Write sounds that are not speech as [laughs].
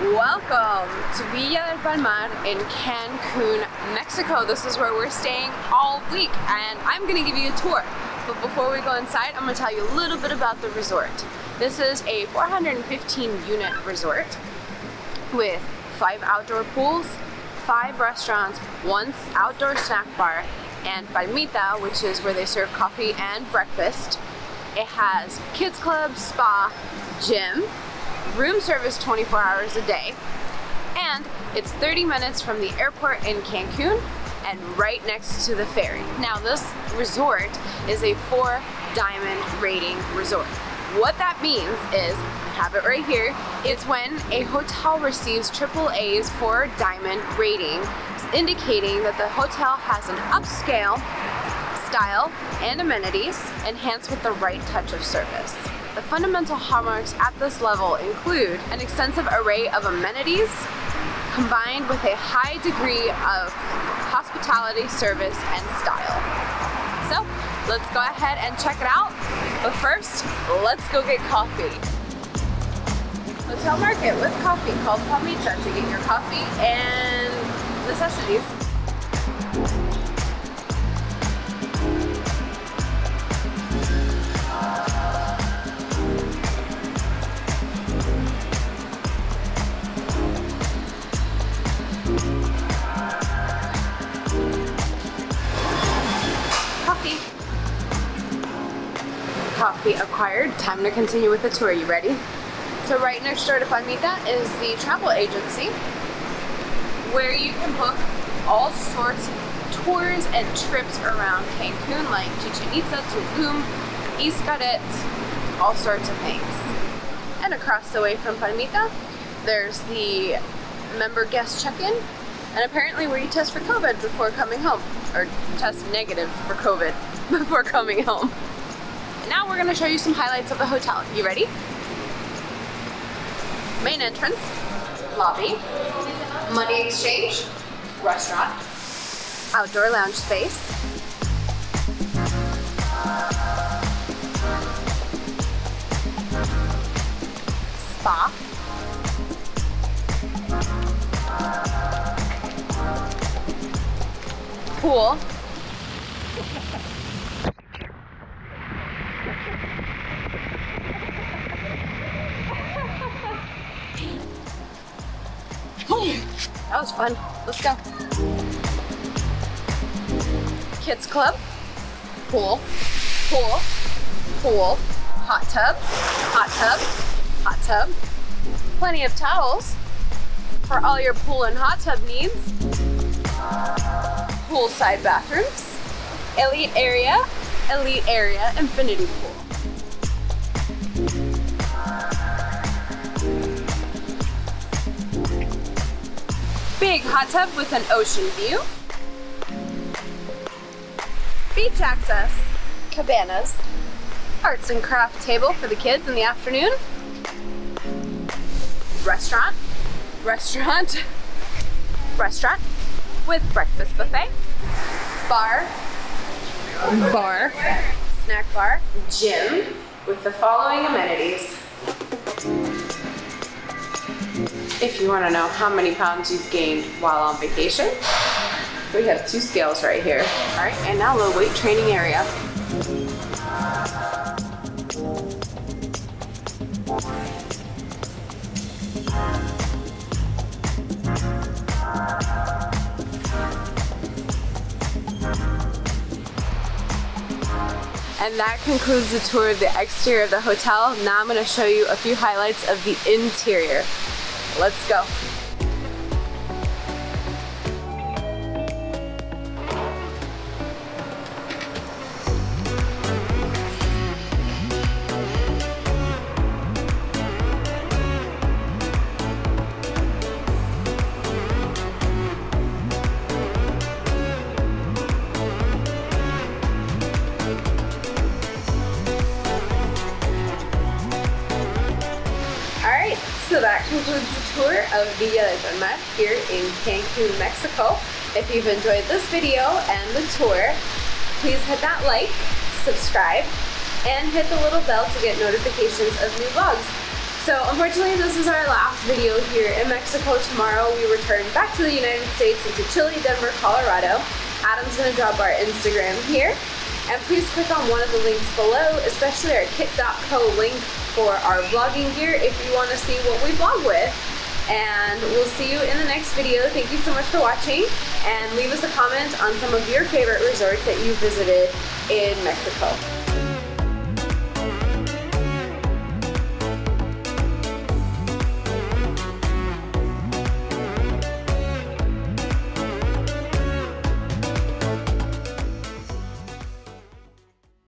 Welcome to Villa del Palmar in Cancun, Mexico. This is where we're staying all week and I'm gonna give you a tour. But before we go inside, I'm gonna tell you a little bit about the resort. This is a 415 unit resort with five outdoor pools, five restaurants, one outdoor snack bar, and Palmita, which is where they serve coffee and breakfast. It has kids club, spa, gym, room service 24 hours a day, and it's 30 minutes from the airport in Cancun and right next to the ferry. Now this resort is a four diamond rating resort. What that means is, have it right here, it's when a hotel receives triple A's four diamond rating, indicating that the hotel has an upscale style and amenities enhanced with the right touch of service. The fundamental hallmarks at this level include an extensive array of amenities combined with a high degree of hospitality, service, and style. So let's go ahead and check it out. But first, let's go get coffee. Hotel Market with coffee called Palmita to get your coffee and necessities. Coffee acquired. Time to continue with the tour. You ready? So right next door to Palmita is the travel agency where you can book all sorts of tours and trips around Cancun like Chichen Itza, Tulum, Xcaret, all sorts of things. And across the way from Palmita, there's the member guest check-in and apparently where you test for COVID before coming home, or test negative for COVID [laughs] before coming home. Now we're gonna show you some highlights of the hotel. You ready? Main entrance, lobby, money exchange, restaurant, outdoor lounge space, spa, pool. That was fun. Let's go. Kids club, pool, pool, pool, hot tub, hot tub, hot tub. Plenty of towels for all your pool and hot tub needs. Poolside bathrooms, elite area, elite area, infinity pool. Big hot tub with an ocean view. Beach access, cabanas, arts and craft table for the kids in the afternoon. Restaurant, restaurant, [laughs] restaurant with breakfast buffet, bar, bar, snack bar, gym with the following amenities. If you want to know how many pounds you've gained while on vacation, we have two scales right here. All right, and now the weight training area. And that concludes the tour of the exterior of the hotel. Now I'm going to show you a few highlights of the interior. Let's go. So that concludes the tour of Villa del Palmar here in Cancun, Mexico. If you've enjoyed this video and the tour, please hit that like, subscribe, and hit the little bell to get notifications of new vlogs. So unfortunately this is our last video here in Mexico. Tomorrow we return back to the United States into chilly, Denver, Colorado. Adam's gonna drop our Instagram here. And please click on one of the links below, especially our kit.co link for our vlogging gear if you want to see what we vlog with. And we'll see you in the next video. Thank you so much for watching. And leave us a comment on some of your favorite resorts that you visited in Mexico.